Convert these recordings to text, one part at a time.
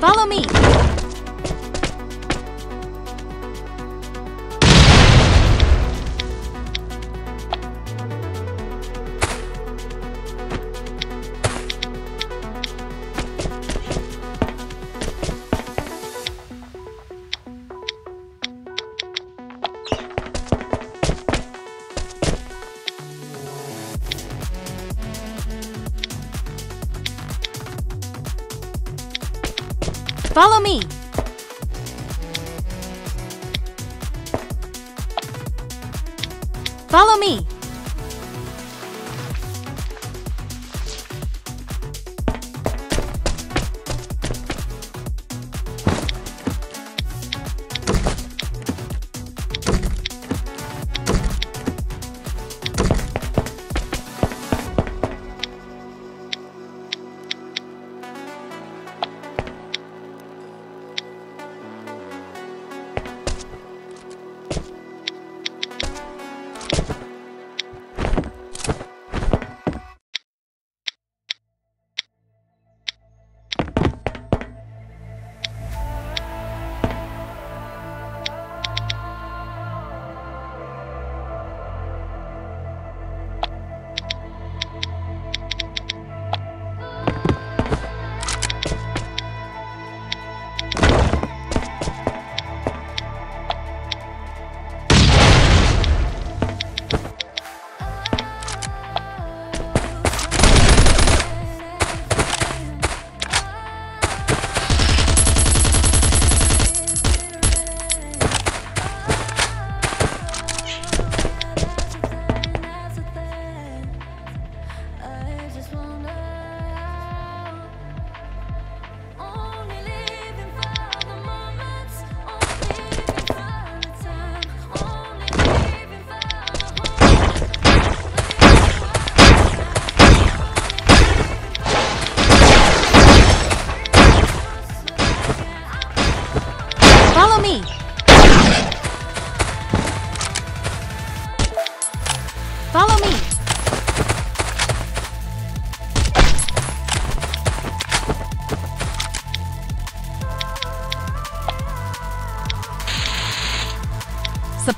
Follow me.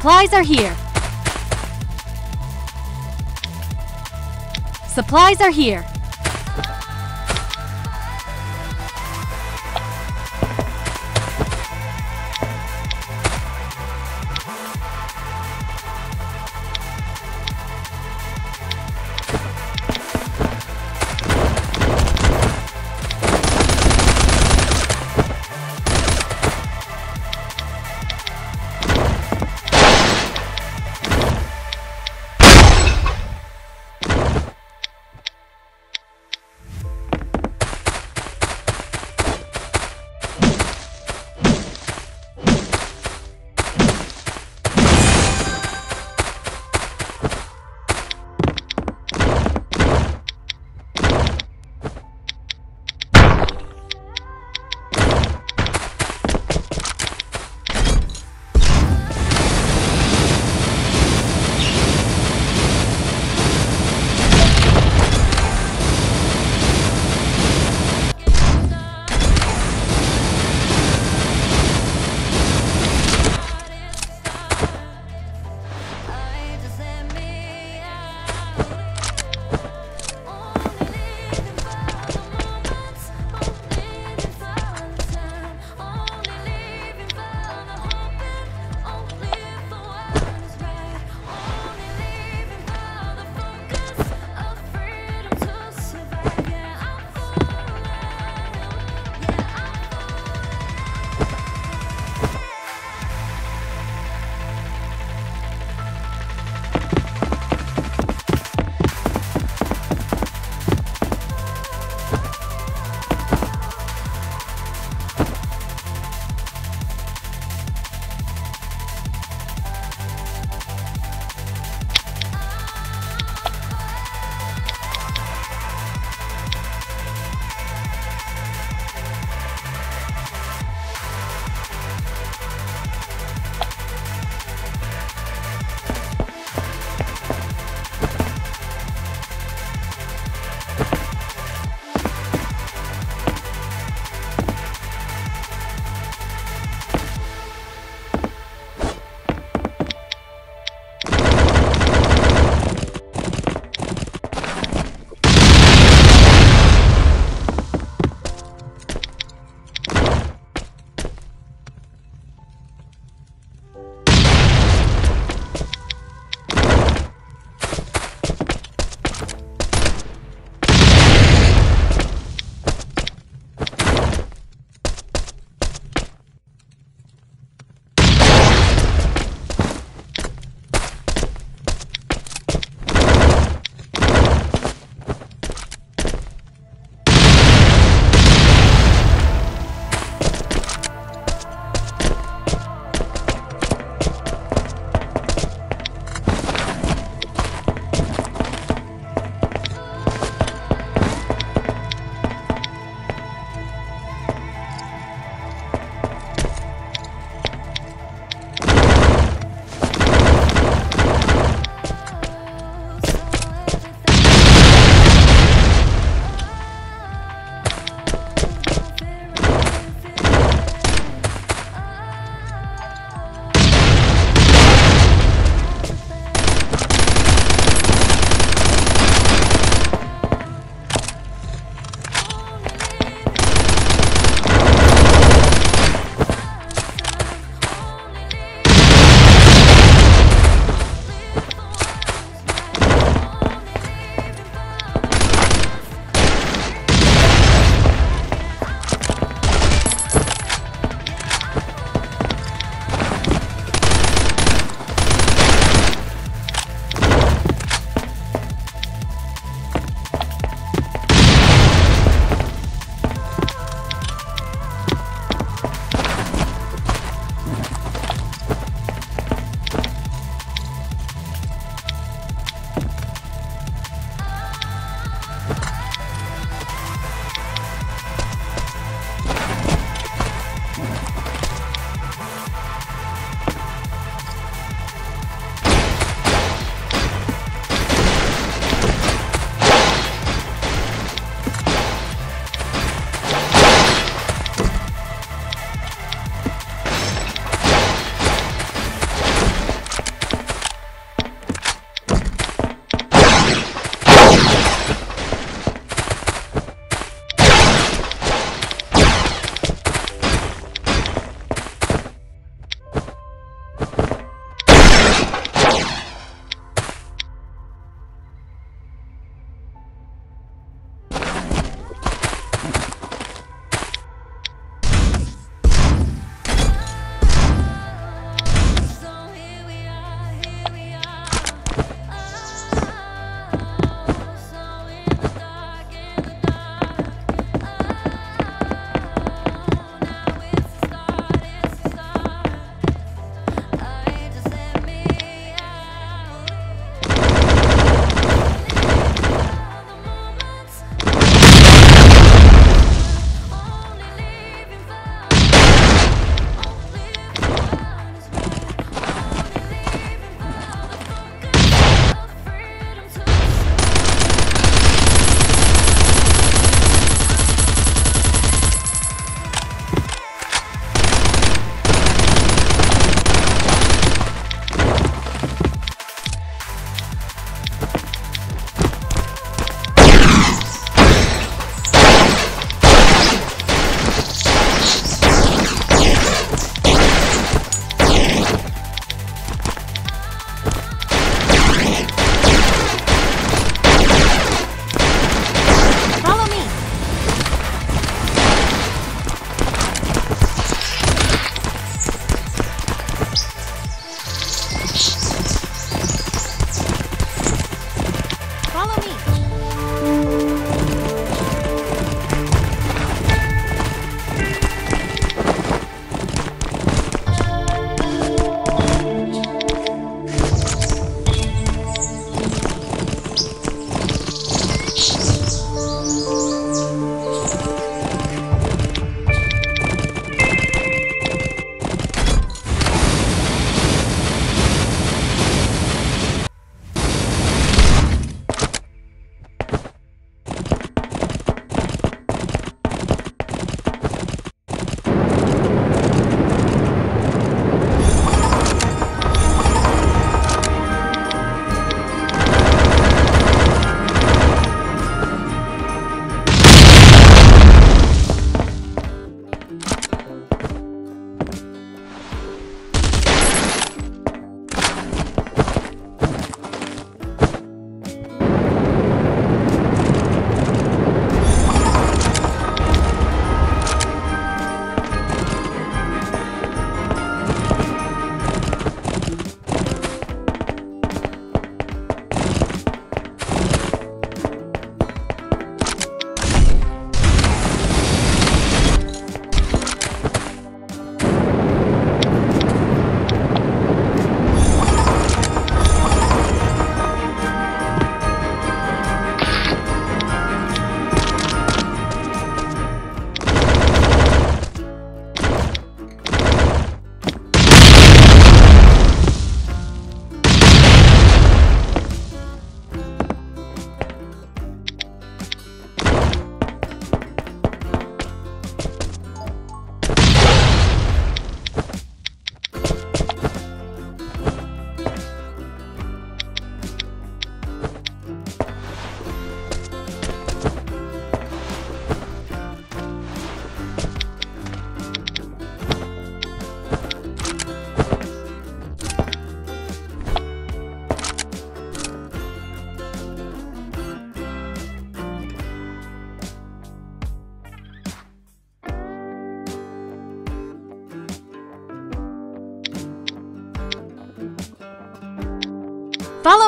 Supplies are here. Supplies are here.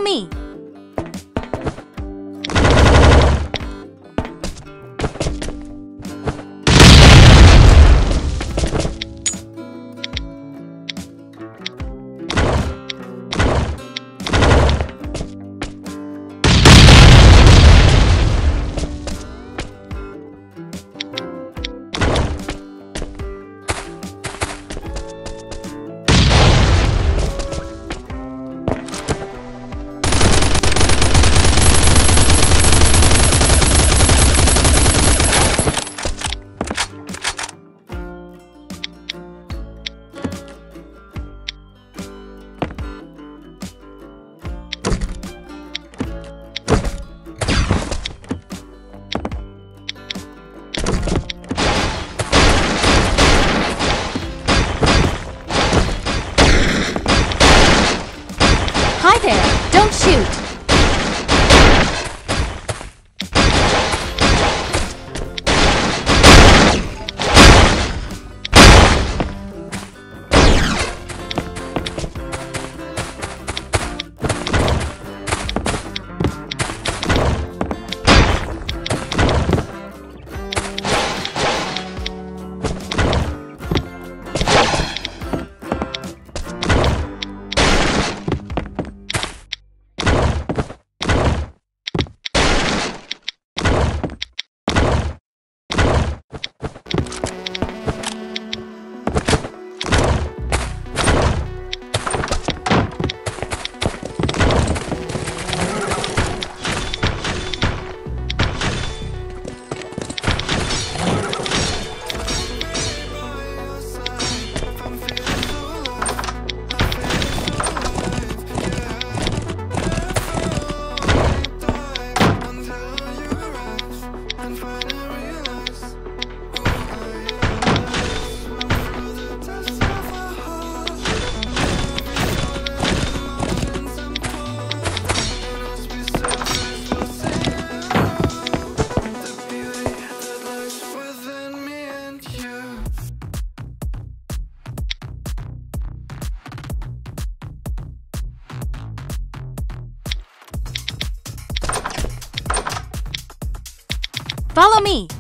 Me. Follow me.